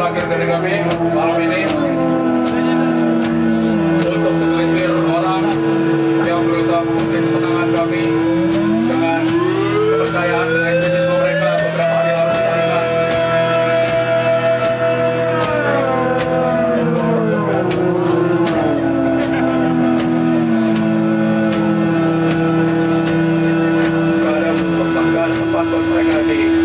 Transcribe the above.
terakhir dari kami malam ini. Untuk segelintir orang yang berusaha mengusir kemenangan kami dengan kepercayaan dan ekstremisme mereka beberapa hari lalu saya kan. terhadap persangkaan tempat mereka di